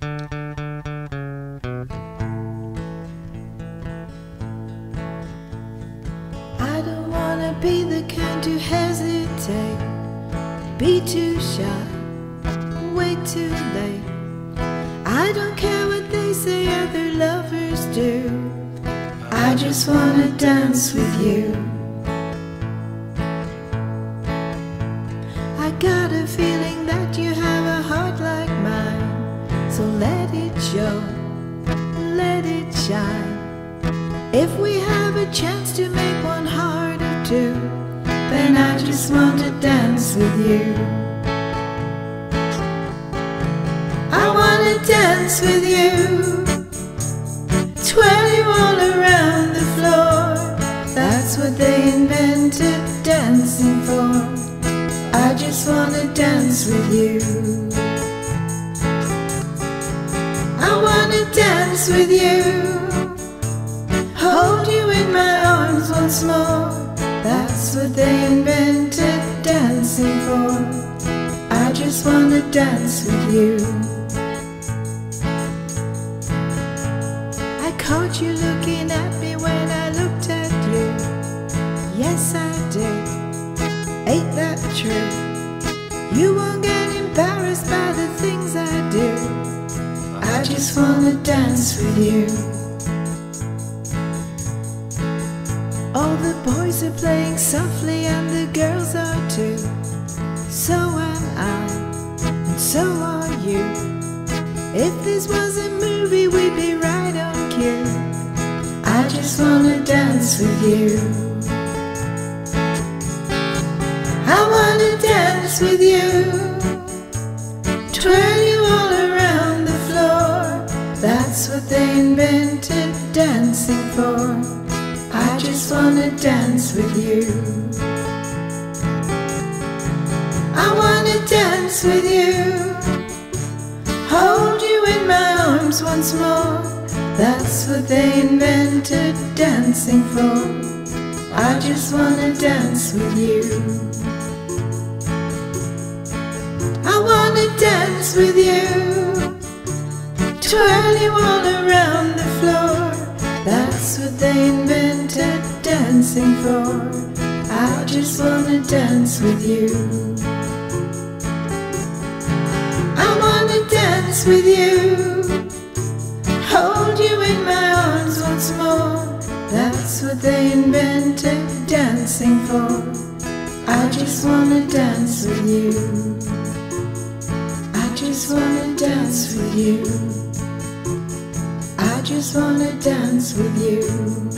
I don't wanna be the kind to hesitate, be too shy, wait too late. I don't care what they say other lovers do. I just wanna dance with you. I got a feeling that you have a heart like mine, so let it show, let it shine. If we have a chance to make one heart or two, then I just want to dance with you. I wanna dance with you, twirl you all around the floor. That's what they invented dancing for. I just wanna dance with you. I wanna dance with you. Hold you in my arms once more. That's what they invented dancing for. I just wanna dance with you. I caught you looking at me when I looked at you. Yes, I did. Ain't that true? You won't just wanna dance with you. All the boys are playing softly and the girls are too. So am I, and so are you. If this was a movie, we'd be right on cue. I just wanna dance with you. I wanna dance with you. Dancing for. I just wanna dance with you. I wanna dance with you. Hold you in my arms once more. That's what they invented dancing for. I just wanna dance with you. I wanna dance with you. Twirl you all. That's what they invented dancing for. I just wanna dance with you. I wanna dance with you. Hold you in my arms once more. That's what they invented dancing for. I just wanna dance with you. I just wanna dance with you. Just wanna dance with you.